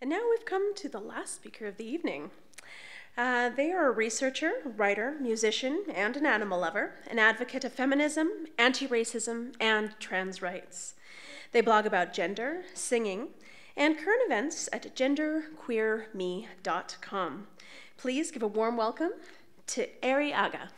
And now we've come to the last speaker of the evening. Uh, they are a researcher, writer, musician, and an animal lover, an advocate of feminism, anti racism, and trans rights. They blog about gender, singing, and current events at genderqueerme.com. Please give a warm welcome to Ari Agha.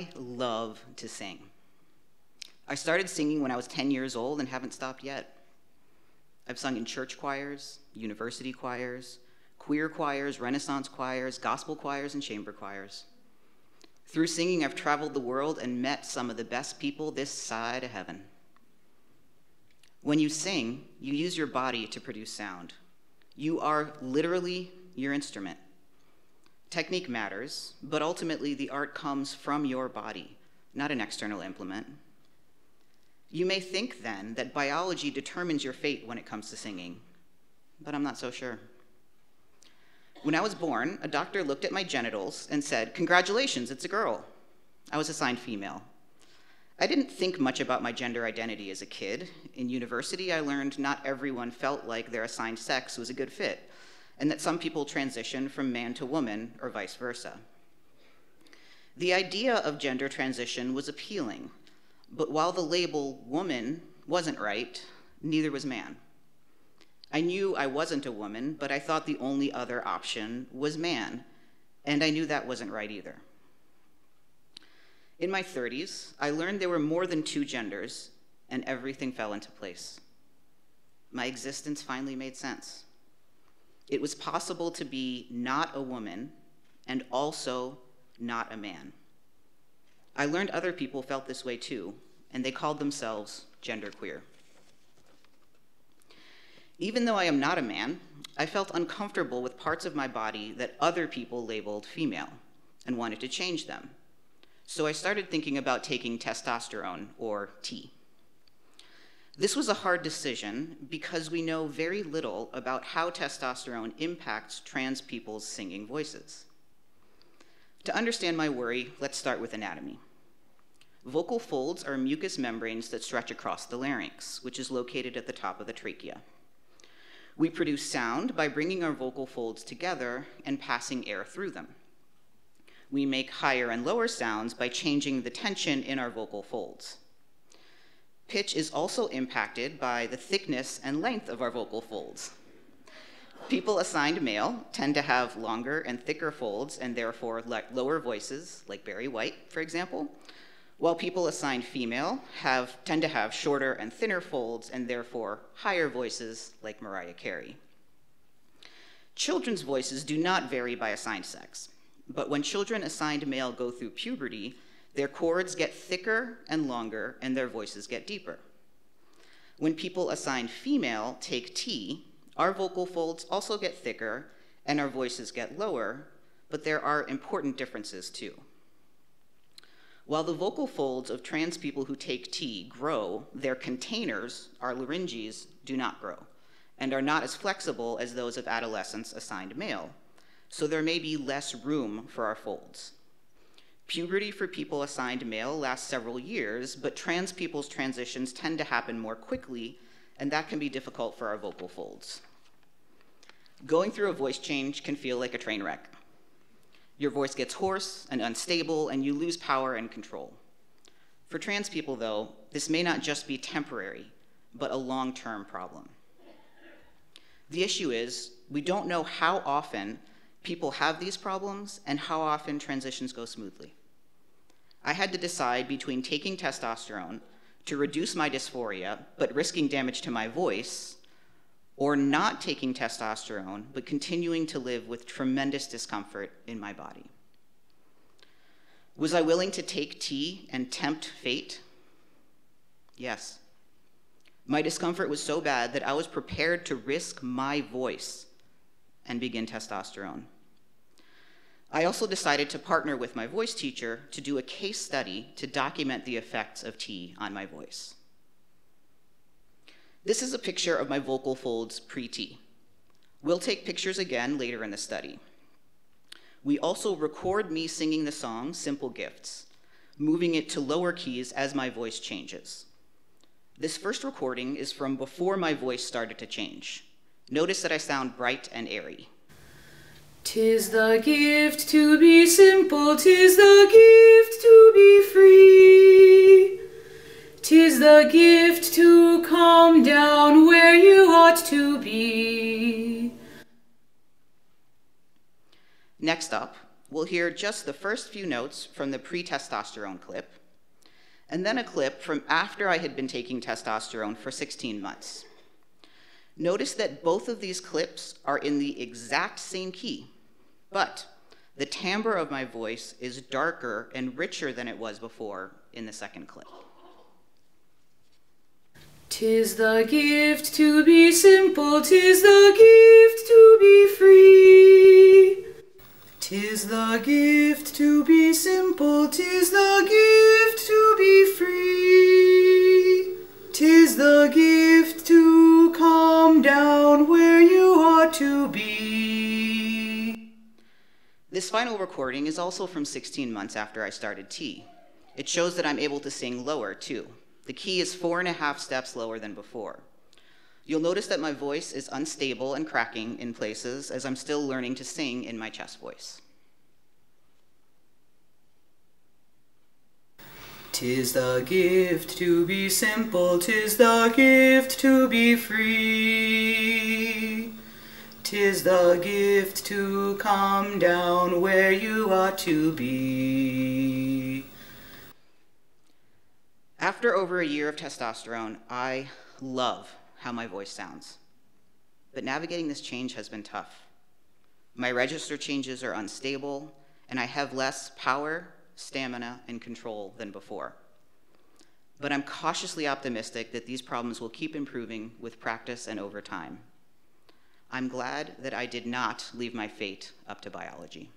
I love to sing. I started singing when I was 10 years old and haven't stopped yet. I've sung in church choirs, university choirs, queer choirs, Renaissance choirs, gospel choirs, and chamber choirs. Through singing, I've traveled the world and met some of the best people this side of heaven. When you sing, you use your body to produce sound. You are literally your instrument. Technique matters, but ultimately the art comes from your body, not an external implement. You may think then that biology determines your fate when it comes to singing, but I'm not so sure. When I was born, a doctor looked at my genitals and said, Congratulations, it's a girl. I was assigned female. I didn't think much about my gender identity as a kid. In university, I learned not everyone felt like their assigned sex was a good fit and that some people transition from man to woman or vice versa. The idea of gender transition was appealing, but while the label woman wasn't right, neither was man. I knew I wasn't a woman, but I thought the only other option was man, and I knew that wasn't right either. In my 30s, I learned there were more than two genders, and everything fell into place. My existence finally made sense it was possible to be not a woman and also not a man. I learned other people felt this way too, and they called themselves genderqueer. Even though I am not a man, I felt uncomfortable with parts of my body that other people labeled female and wanted to change them. So I started thinking about taking testosterone, or T. This was a hard decision because we know very little about how testosterone impacts trans people's singing voices. To understand my worry, let's start with anatomy. Vocal folds are mucous membranes that stretch across the larynx, which is located at the top of the trachea. We produce sound by bringing our vocal folds together and passing air through them. We make higher and lower sounds by changing the tension in our vocal folds. Pitch is also impacted by the thickness and length of our vocal folds. People assigned male tend to have longer and thicker folds and therefore lower voices, like Barry White, for example, while people assigned female have, tend to have shorter and thinner folds and therefore higher voices, like Mariah Carey. Children's voices do not vary by assigned sex, but when children assigned male go through puberty, their cords get thicker and longer, and their voices get deeper. When people assigned female take T, our vocal folds also get thicker and our voices get lower, but there are important differences too. While the vocal folds of trans people who take T grow, their containers, our larynges, do not grow and are not as flexible as those of adolescents assigned male. So there may be less room for our folds. Puberty for people assigned male lasts several years, but trans people's transitions tend to happen more quickly, and that can be difficult for our vocal folds. Going through a voice change can feel like a train wreck. Your voice gets hoarse and unstable, and you lose power and control. For trans people, though, this may not just be temporary, but a long term problem. The issue is we don't know how often people have these problems and how often transitions go smoothly. I had to decide between taking testosterone to reduce my dysphoria, but risking damage to my voice, or not taking testosterone, but continuing to live with tremendous discomfort in my body. Was I willing to take T and tempt fate? Yes. My discomfort was so bad that I was prepared to risk my voice and begin testosterone. I also decided to partner with my voice teacher to do a case study to document the effects of T on my voice. This is a picture of my vocal folds pre-T. We'll take pictures again later in the study. We also record me singing the song Simple Gifts, moving it to lower keys as my voice changes. This first recording is from before my voice started to change. Notice that I sound bright and airy. Tis the gift to be simple, tis the gift to be free. Tis the gift to calm down where you ought to be. Next up, we'll hear just the first few notes from the pre testosterone clip, and then a clip from after I had been taking testosterone for 16 months. Notice that both of these clips are in the exact same key, but the timbre of my voice is darker and richer than it was before in the second clip. Tis the gift to be simple, tis the gift to be free. Tis the gift to be simple, tis the gift This final recording is also from 16 months after I started T. It shows that I'm able to sing lower, too. The key is four and a half steps lower than before. You'll notice that my voice is unstable and cracking in places as I'm still learning to sing in my chest voice. Tis the gift to be simple, tis the gift to be free. Tis the gift to come down where you ought to be. After over a year of testosterone, I love how my voice sounds. But navigating this change has been tough. My register changes are unstable, and I have less power, stamina, and control than before. But I'm cautiously optimistic that these problems will keep improving with practice and over time. I'm glad that I did not leave my fate up to biology.